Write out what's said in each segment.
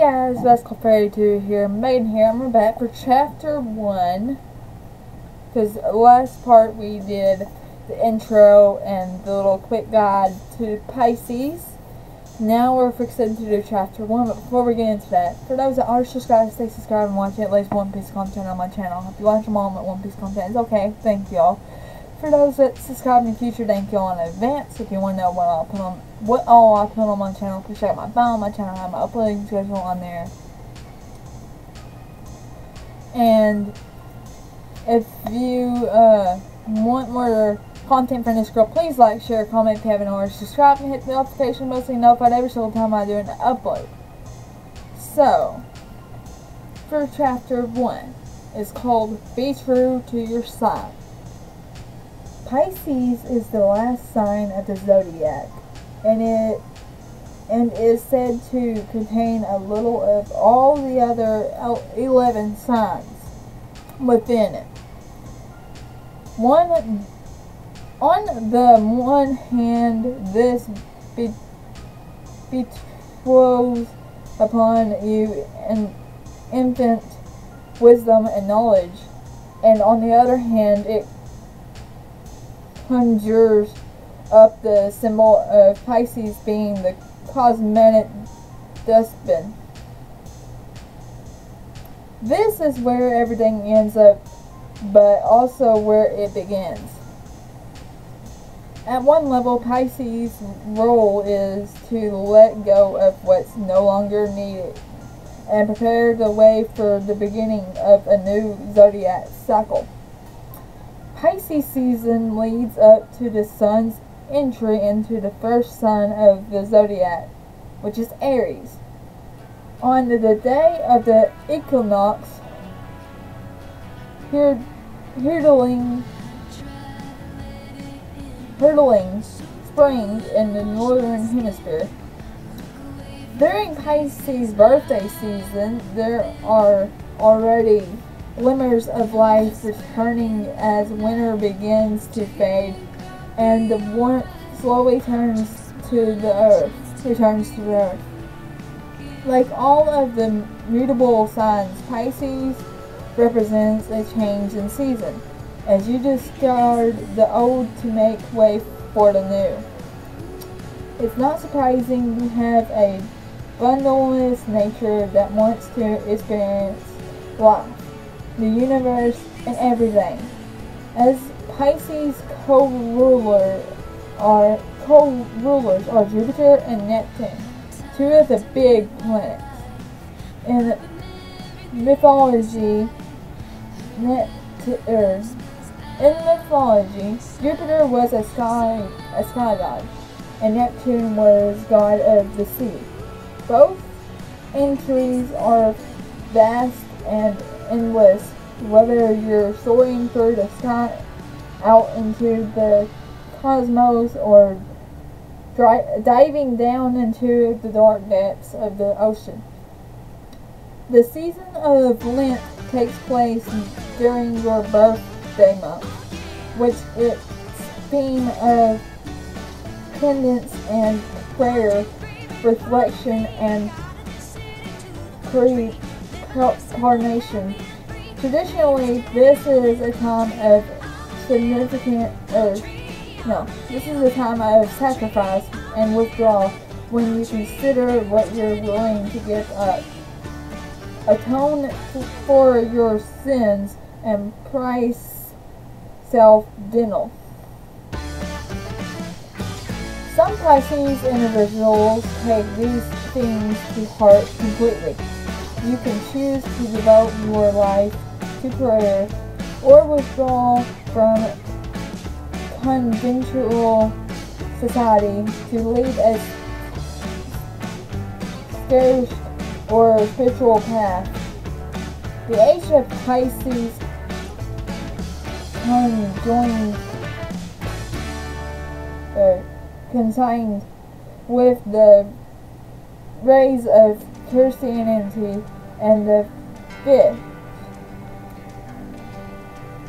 guys, Rascal Fairy 2 here, Maiden here, we're back for chapter 1. Because last part we did the intro and the little quick guide to Pisces. Now we're fixing to do chapter 1, but before we get into that, for those that are subscribed, stay subscribed and watching at least one piece of content on my channel. If you watch them all at one piece of content, is okay. Thank y'all. For those that subscribe in the future, thank y'all in advance. If you want to know what I'll put on, what all I put on my channel, please check out my bio, my channel, I have my uploading schedule on there. And if you uh, want more content from this girl, please like, share, comment if you haven't already subscribed, and hit the notification bell so you're notified every single time I do an upload. So, for chapter 1, it's called Be True to Your Sign. Pisces is the last sign of the zodiac, and it and is said to contain a little of all the other 11 signs within it. One on the one hand, this be, upon you an infant wisdom and knowledge, and on the other hand, it conjures up the symbol of Pisces being the cosmetic dustbin. This is where everything ends up, but also where it begins. At one level, Pisces' role is to let go of what's no longer needed and prepare the way for the beginning of a new zodiac cycle. Pisces season leads up to the sun's entry into the first sign of the zodiac, which is Aries. On the day of the equinox, hurtling, hurtling spring in the northern hemisphere. During Pisces' birthday season, there are already glimmers of life returning as winter begins to fade and the warmth slowly turns to the earth, returns to the earth. Like all of the mutable signs, Pisces represents a change in season, as you discard the old to make way for the new. It's not surprising you have a bundleless nature that wants to experience life the universe, and everything. As Pisces co-ruler are co-rulers are Jupiter and Neptune, two of the big planets. In mythology, Neptune, in mythology, Jupiter was a sky a sky god, and Neptune was god of the sea. Both entries are vast and endless, whether you're soaring through the sky out into the cosmos or diving down into the dark depths of the ocean. The season of Lent takes place during your birthday month, which its theme of penance and prayer, reflection, and creed carnation. Traditionally, this is a time of significant, no, this is a time of sacrifice and withdrawal when you consider what you're willing to give up. Atone for your sins and price self-denial. Some Pisces individuals take these things to heart completely. You can choose to devote your life to prayer or withdraw from conventional society to lead a spiritual or spiritual path. The age of Pisces conjoined or consigned with the rays of Christianity, and the fifth.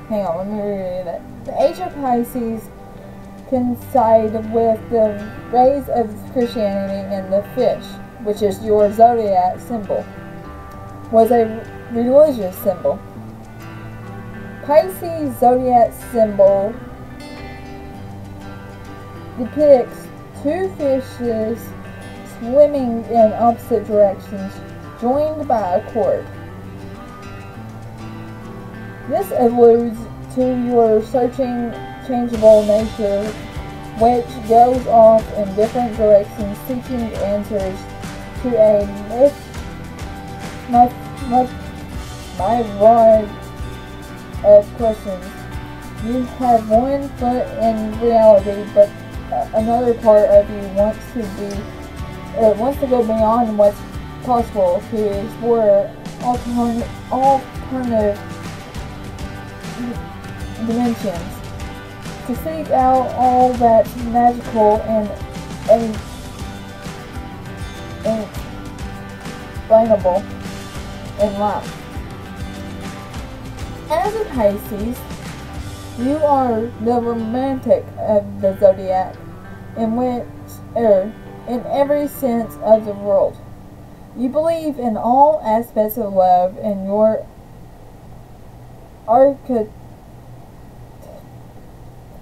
Hang on, let me read it. The age of Pisces coincide with the rise of Christianity and the fish, which is your zodiac symbol, was a religious symbol. Pisces zodiac symbol depicts two fishes swimming in opposite directions, joined by a cord. This alludes to your searching, changeable nature, which goes off in different directions, seeking answers to a myth, myth, myth, my myriad of questions. You have one foot in reality, but another part of you wants to be, uh, wants to go beyond what's possible to explore alternative, alternative dimensions, to seek out all that's magical and, and, and explainable in life. As a Pisces, you are the romantic of the zodiac, in which, er, in every sense of the world. You believe in all aspects of love, and your archetype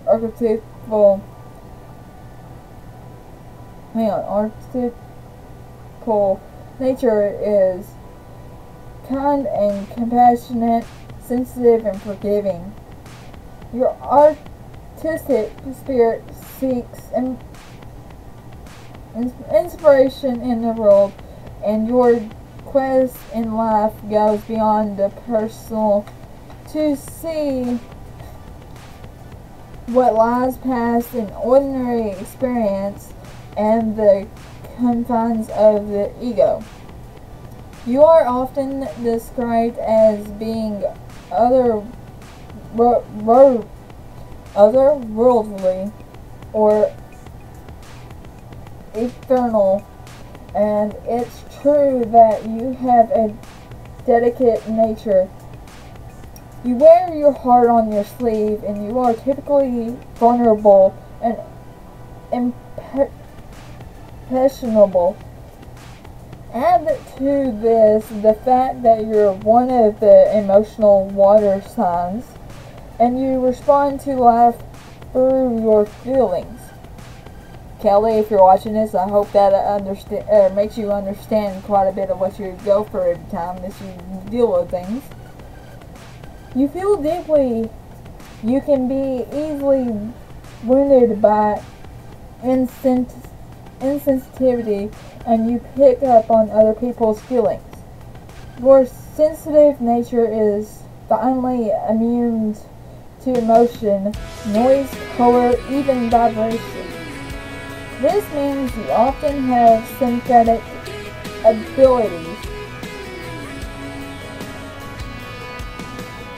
archetypal hang on, archetypal nature is kind and compassionate, sensitive and forgiving. Your artistic spirit seeks in, inspiration in the world, and your quest in life goes beyond the personal to see what lies past an ordinary experience and the confines of the ego. You are often described as being other otherworldly or eternal, and it's true that you have a delicate nature you wear your heart on your sleeve and you are typically vulnerable and impressionable. Add to this the fact that you're one of the emotional water signs and you respond to life through your feelings. Kelly, if you're watching this, I hope that understand uh, makes you understand quite a bit of what you go through every time that you deal with things. You feel deeply. You can be easily wounded by insens- insensitivity and you pick up on other people's feelings. Your sensitive nature is finally immune to emotion, noise, color, even vibration. This means you often have synthetic abilities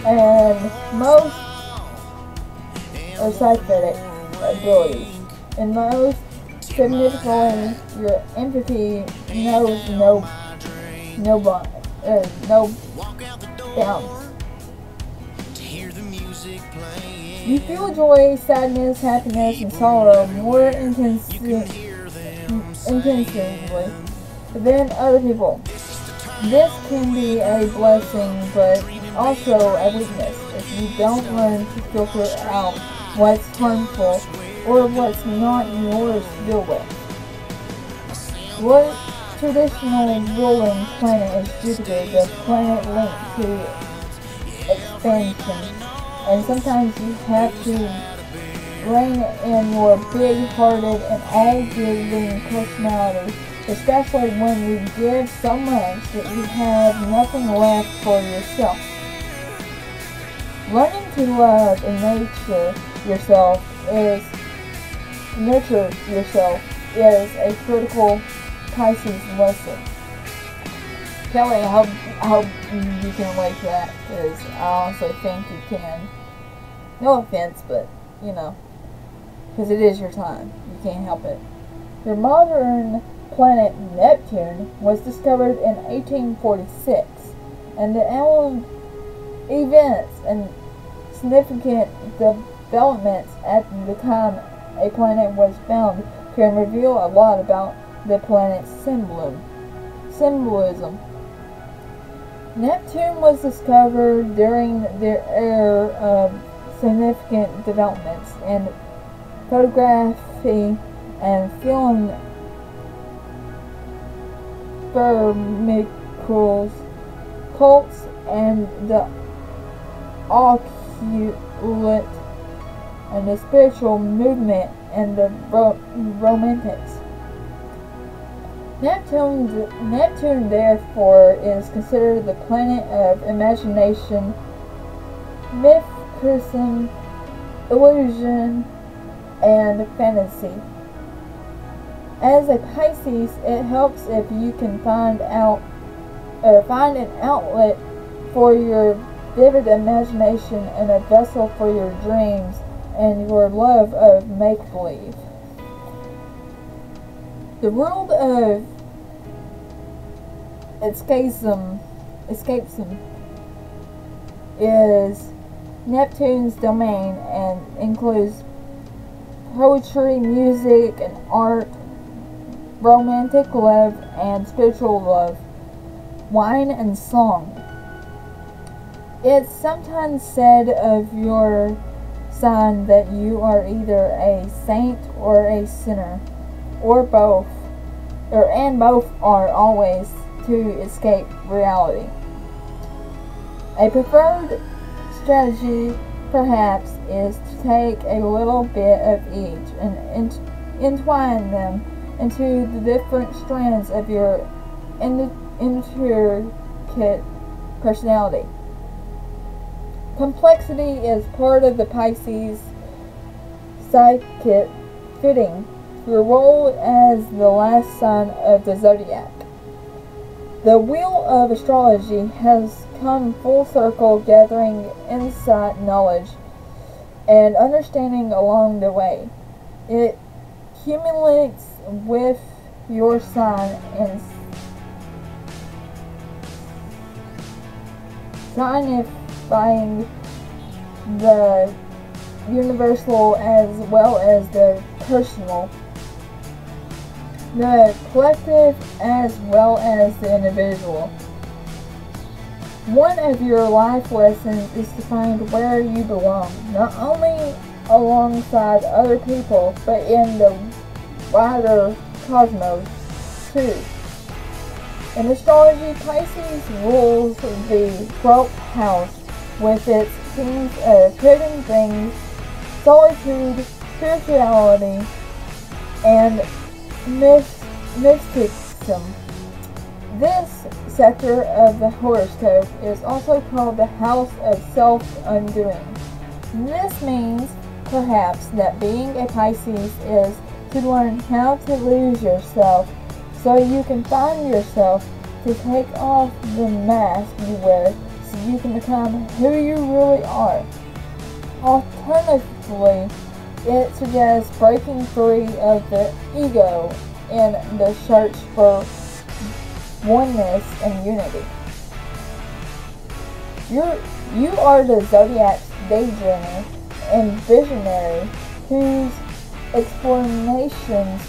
and most are psychic abilities. And most significantly, your empathy knows no no bond, uh, no bounds. You feel joy, sadness, happiness, and sorrow more intensely, than other people. This can be a blessing, but also a weakness if you don't learn to filter out what's harmful or what's not yours to deal with. What traditional ruling planet is Jupiter, the planet linked to expansion, and sometimes you have to rein in your big-hearted and all-giving personality especially when you give so much that you have nothing left for yourself. Learning to love and nature yourself is nurture yourself is a critical Pisces lesson. Kelly, I hope, I hope you can to that because I honestly think you can. No offense, but you know, because it is your time. You can't help it. Your modern planet Neptune was discovered in 1846, and the annual events and significant developments at the time a planet was found can reveal a lot about the planet's symbol. symbolism. Neptune was discovered during the era of um, significant developments in photography and film vermicles, cults, and the occult and the spiritual movement and the ro romantics. Neptune, Neptune, therefore, is considered the planet of imagination, mysticism, illusion, and fantasy. As a Pisces, it helps if you can find out or find an outlet for your vivid imagination and a vessel for your dreams and your love of make-believe. The world uh, of escapism, escapism is Neptune's domain and includes poetry, music, and art, romantic love, and spiritual love, wine, and song. It's sometimes said of your sign that you are either a saint or a sinner or both, or and both are always to escape reality. A preferred strategy, perhaps, is to take a little bit of each and ent entwine them into the different strands of your intricate personality. Complexity is part of the Pisces psychic fitting your role as the last sign of the zodiac. The wheel of astrology has come full circle, gathering insight, knowledge, and understanding along the way. It accumulates with your sign and signifying the universal as well as the personal the collective as well as the individual. One of your life lessons is to find where you belong, not only alongside other people, but in the wider cosmos too. In astrology, Pisces rules the 12th house with its themes of hidden things, solitude, spirituality, and mysticism. This sector of the horoscope is also called the house of self-undoing. This means, perhaps, that being a Pisces is to learn how to lose yourself so you can find yourself to take off the mask you wear so you can become who you really are. Alternatively, it suggests breaking free of the ego in the search for oneness and unity. You're, you are the zodiac's daydreamer and visionary whose explanations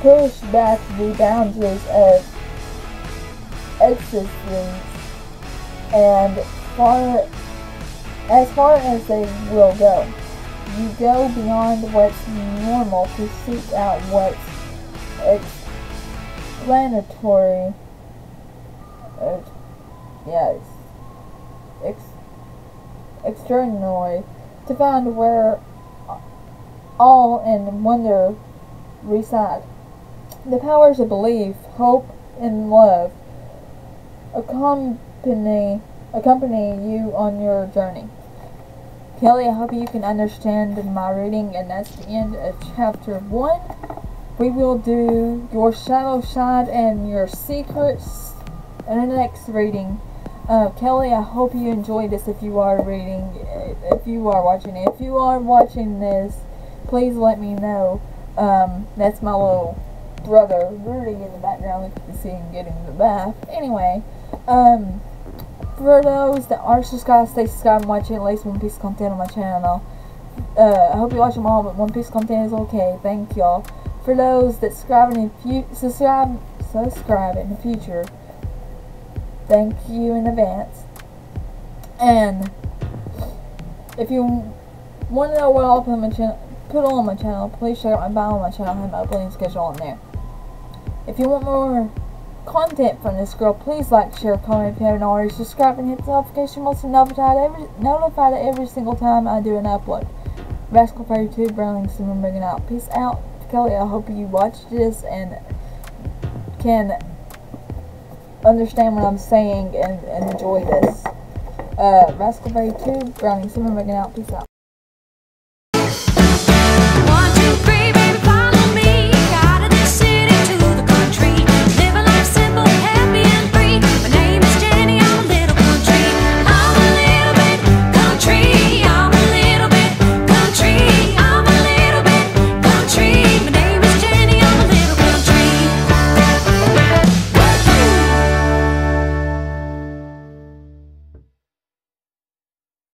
push back the boundaries of existence and far as far as they will go. You go beyond what's normal to seek out what's explanatory. Uh, yes. Ex externally to find where all and wonder reside. The powers of belief, hope, and love accompany accompany you on your journey. Kelly, I hope you can understand my reading, and that's the end of chapter 1. We will do your shadow side and your secrets in the next reading. Uh, Kelly, I hope you enjoyed this if you are reading, if you are watching it. If you are watching this, please let me know. Um, that's my little brother, Rudy, in the background. If you can see him getting the bath. Anyway, um, for those that are subscribed, stay subscribed and watching at least One Piece of content on my channel. Uh, I hope you watch them all, but One Piece of content is okay. Thank y'all. For those that subscribe you subscribe, subscribe in the future. Thank you in advance. And if you want to know what I'll put on my channel, put on my channel, please check out my bio on my channel. I have my uploading schedule on there. If you want more content from this girl, please like, share, comment if you haven't already. Subscribe and hit the notification bell to notified every notified every single time I do an upload. Rascal Fairy 2, Browning soon bringing out. Peace out. Kelly, I hope you watch this and can understand what I'm saying and, and enjoy this. Uh, Rascal Fairy 2, Browning soon bringing out. Peace out.